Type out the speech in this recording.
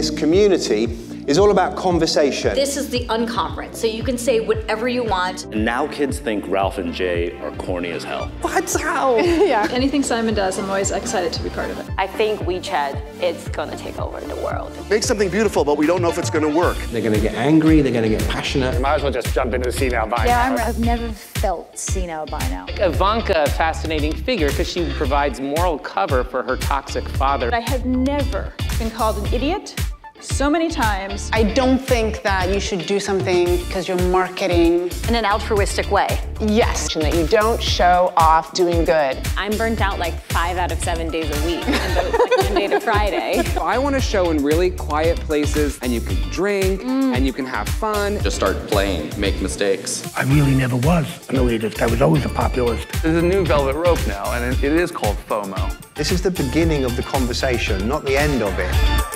This community is all about conversation. This is the unconference, so you can say whatever you want. And now kids think Ralph and Jay are corny as hell. What? How? yeah, anything Simon does, I'm always excited to be part of it. I think WeChat, it's gonna take over the world. Make something beautiful, but we don't know if it's gonna work. They're gonna get angry, they're gonna get passionate. You might as well just jump into the see now buy yeah, now. I've never felt see now buy now. Ivanka, a fascinating figure because she provides moral cover for her toxic father. I have never been called an idiot so many times. I don't think that you should do something because you're marketing in an altruistic way. Yes, and that you don't show off doing good. I'm burnt out like five out of seven days a week, and it's like Monday to Friday. I want to show in really quiet places, and you can drink, mm. and you can have fun. Just start playing, make mistakes. I really never was an elitist. I was always a populist. There's a new velvet rope now, and it is called FOMO. This is the beginning of the conversation, not the end of it.